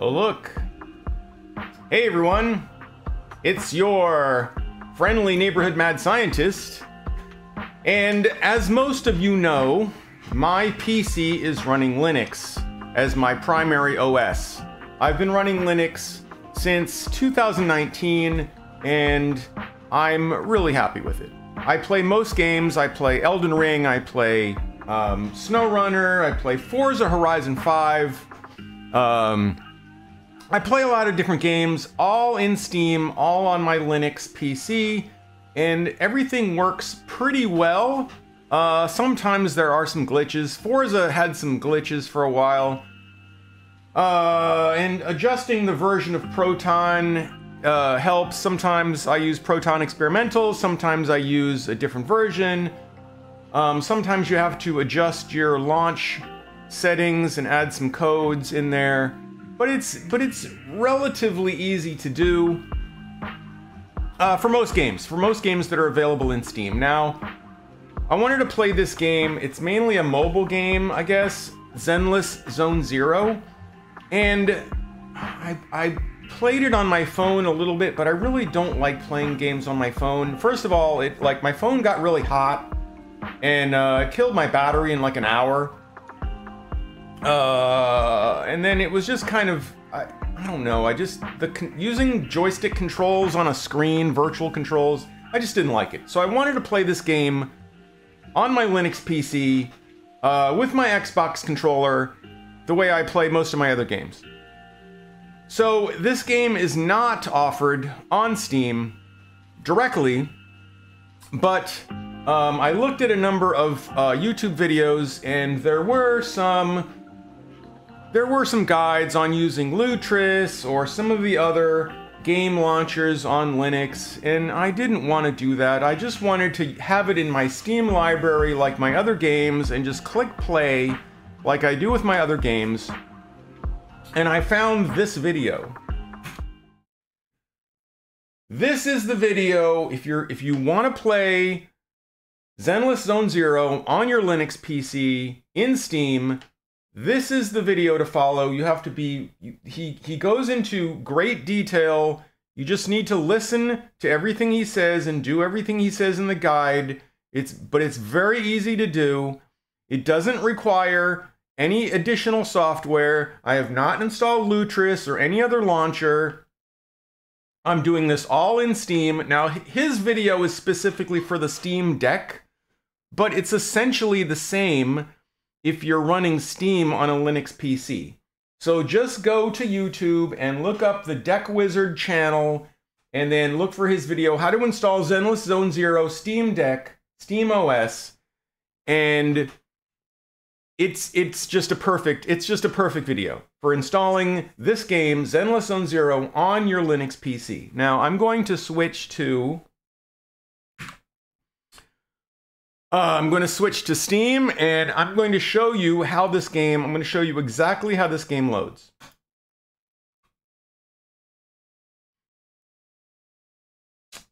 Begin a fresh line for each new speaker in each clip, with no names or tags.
Oh, look. Hey, everyone. It's your friendly neighborhood mad scientist. And as most of you know, my PC is running Linux as my primary OS. I've been running Linux since 2019 and I'm really happy with it. I play most games. I play Elden Ring, I play um, SnowRunner, I play Forza Horizon 5. Um, I play a lot of different games, all in Steam, all on my Linux PC, and everything works pretty well. Uh, sometimes there are some glitches. Forza had some glitches for a while. Uh, and adjusting the version of Proton uh, helps. Sometimes I use Proton Experimental, sometimes I use a different version. Um, sometimes you have to adjust your launch settings and add some codes in there but it's but it's relatively easy to do uh, for most games. For most games that are available in Steam. Now, I wanted to play this game. It's mainly a mobile game, I guess. Zenless Zone Zero, and I, I played it on my phone a little bit, but I really don't like playing games on my phone. First of all, it like my phone got really hot and uh, killed my battery in like an hour. Uh, and then it was just kind of, I, I don't know, I just, the using joystick controls on a screen, virtual controls, I just didn't like it. So I wanted to play this game on my Linux PC uh, with my Xbox controller the way I play most of my other games. So this game is not offered on Steam directly, but um, I looked at a number of uh, YouTube videos and there were some there were some guides on using Lutris or some of the other game launchers on Linux, and I didn't want to do that. I just wanted to have it in my Steam library like my other games and just click play like I do with my other games. And I found this video. This is the video if you're if you want to play Zenless Zone Zero on your Linux PC in Steam this is the video to follow. You have to be, he, he goes into great detail. You just need to listen to everything he says and do everything he says in the guide. It's, but it's very easy to do. It doesn't require any additional software. I have not installed Lutris or any other launcher. I'm doing this all in Steam. Now, his video is specifically for the Steam Deck, but it's essentially the same if you're running Steam on a Linux PC. So just go to YouTube and look up the Deck Wizard channel and then look for his video, how to install Zenless Zone Zero Steam Deck, Steam OS, and it's it's just a perfect it's just a perfect video for installing this game Zenless Zone Zero on your Linux PC. Now I'm going to switch to Uh, I'm going to switch to Steam and I'm going to show you how this game, I'm going to show you exactly how this game loads.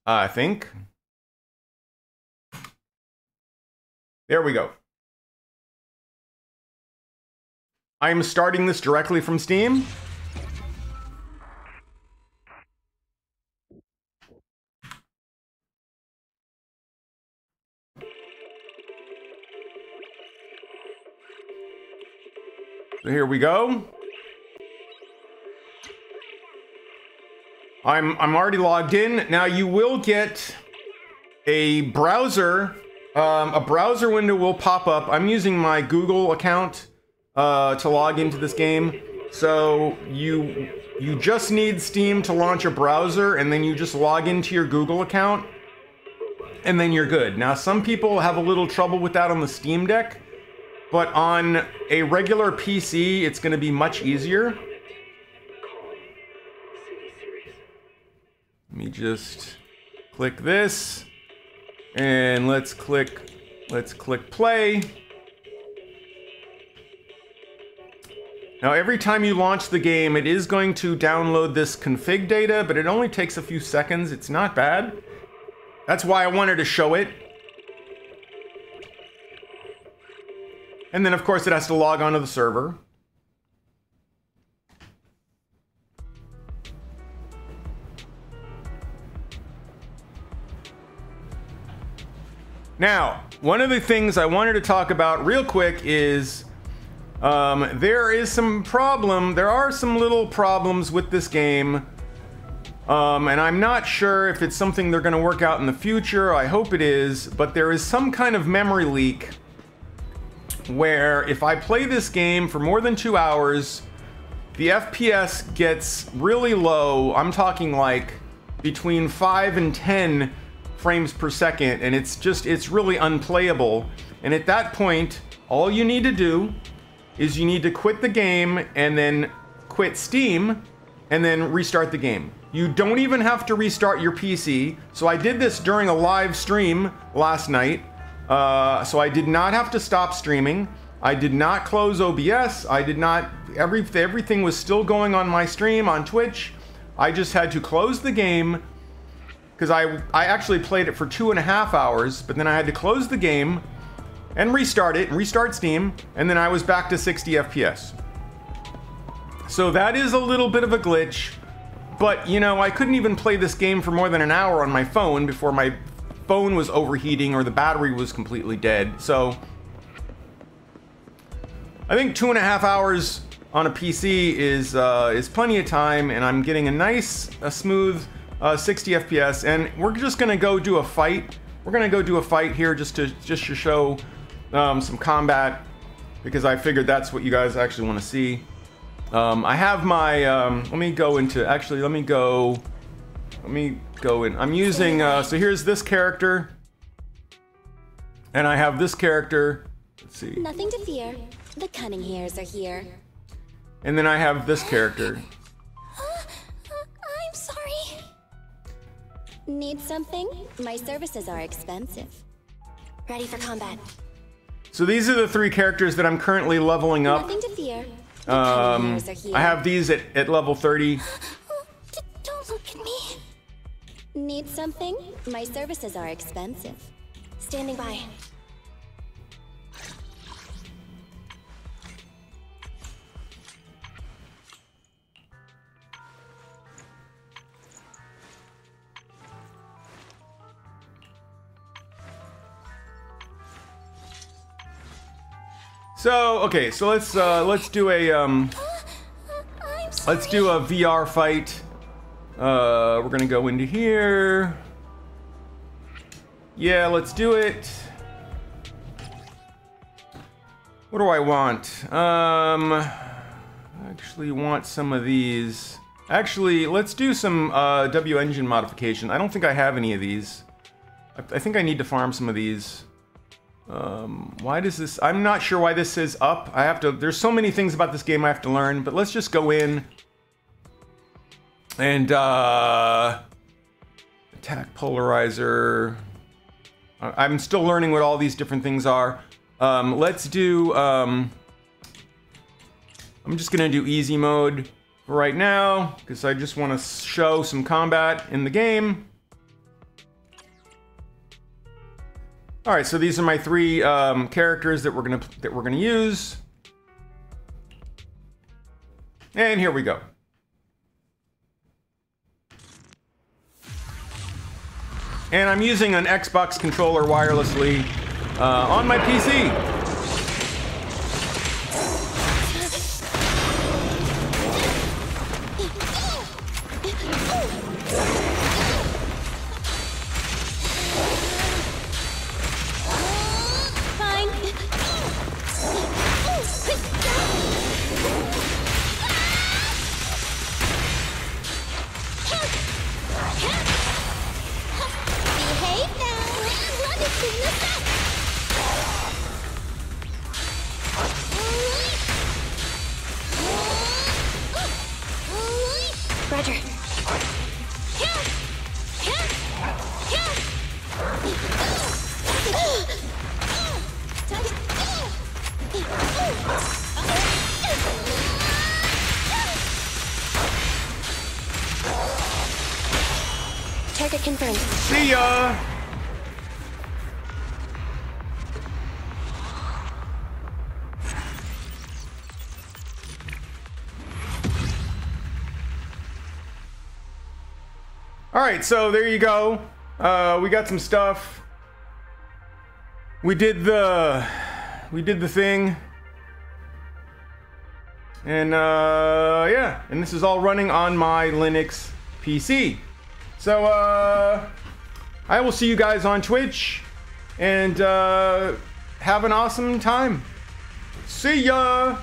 I think. There we go. I'm starting this directly from Steam. So here we go. I'm, I'm already logged in. Now you will get a browser, um, a browser window will pop up. I'm using my Google account uh, to log into this game. So you, you just need Steam to launch a browser and then you just log into your Google account and then you're good. Now some people have a little trouble with that on the Steam Deck. But on a regular PC, it's going to be much easier. Let me just click this and let's click let's click play. Now every time you launch the game, it is going to download this config data, but it only takes a few seconds. It's not bad. That's why I wanted to show it. And then, of course, it has to log onto the server. Now, one of the things I wanted to talk about real quick is um, there is some problem. There are some little problems with this game. Um, and I'm not sure if it's something they're going to work out in the future. I hope it is. But there is some kind of memory leak where if I play this game for more than two hours, the FPS gets really low. I'm talking like between 5 and 10 frames per second, and it's just, it's really unplayable. And at that point, all you need to do is you need to quit the game and then quit Steam and then restart the game. You don't even have to restart your PC. So I did this during a live stream last night. Uh, so I did not have to stop streaming. I did not close OBS. I did not, every, everything was still going on my stream on Twitch. I just had to close the game because I, I actually played it for two and a half hours, but then I had to close the game and restart it and restart Steam, and then I was back to 60 FPS. So that is a little bit of a glitch, but you know, I couldn't even play this game for more than an hour on my phone before my phone was overheating or the battery was completely dead. So I think two and a half hours on a PC is uh, is plenty of time, and I'm getting a nice, a smooth uh, 60 FPS. And we're just gonna go do a fight. We're gonna go do a fight here just to just to show um, some combat because I figured that's what you guys actually want to see. Um, I have my. Um, let me go into. Actually, let me go. Let me go in. I'm using. Uh, so here's this character, and I have this character. Let's see.
Nothing to fear. The cunning Hares are here.
And then I have this character.
I'm sorry. Need something? My services are expensive. Ready for combat.
So these are the three characters that I'm currently leveling up.
Nothing to fear.
Um,
Hares are here.
I have these at, at level 30.
Need something? My services are expensive. Standing by.
So okay, so let's uh, let's do a um, let's do a VR fight. Uh, we're gonna go into here. Yeah, let's do it. What do I want? Um, I actually want some of these. Actually, let's do some uh, W engine modification. I don't think I have any of these. I, I think I need to farm some of these. Um, why does this? I'm not sure why this is up. I have to. There's so many things about this game I have to learn. But let's just go in and uh, attack polarizer. I'm still learning what all these different things are. Um, let's do. Um, I'm just gonna do easy mode right now because I just want to show some combat in the game. All right, so these are my three um, characters that we're gonna that we're gonna use, and here we go. And I'm using an Xbox controller wirelessly uh, on my PC.
Roger. Target confirmed.
See ya. All right, so there you go. Uh, we got some stuff. we did the we did the thing. And uh, yeah, and this is all running on my Linux PC. So uh, I will see you guys on Twitch and uh, have an awesome time. See ya!